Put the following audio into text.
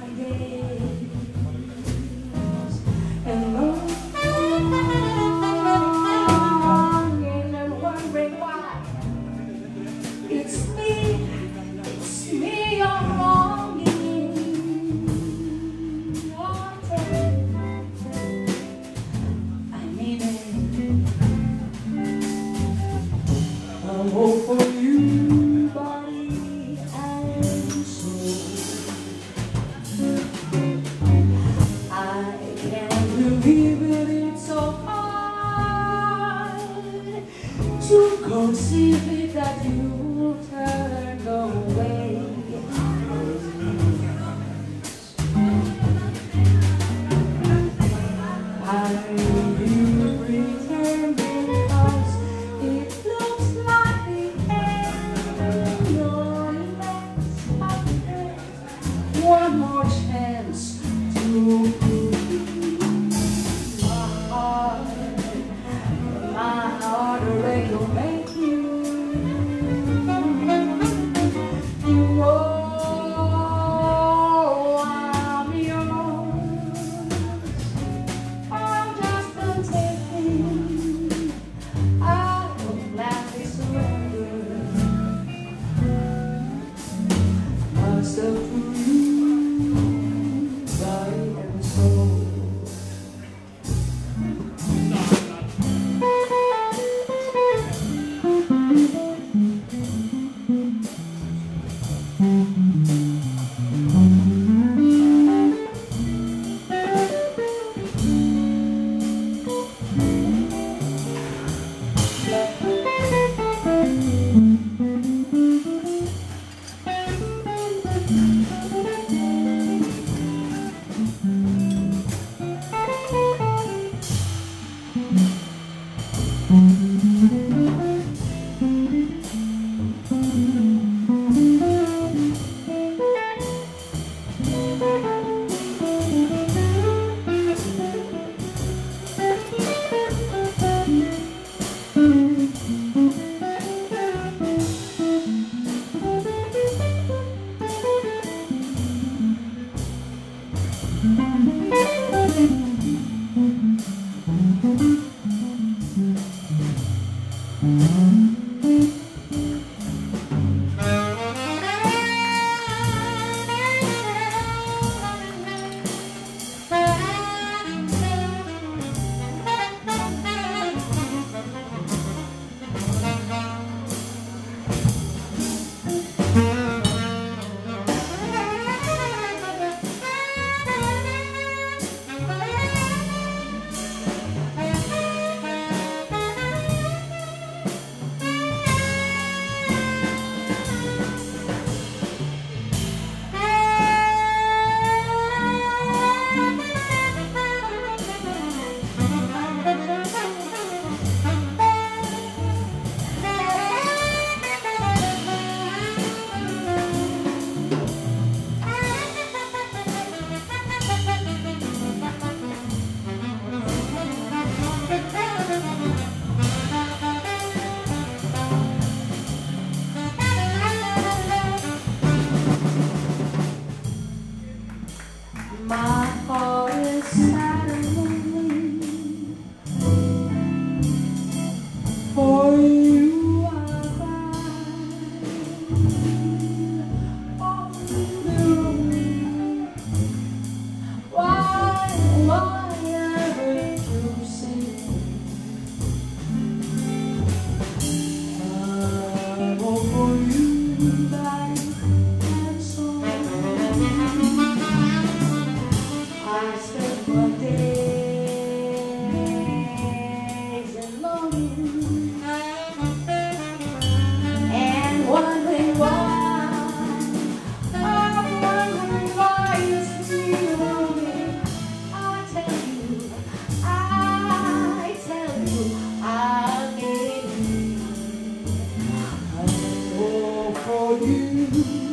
spend amores you.